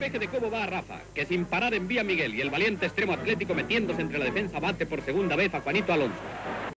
Peje de cómo va Rafa, que sin parar envía a Miguel y el valiente extremo atlético metiéndose entre la defensa bate por segunda vez a Juanito Alonso.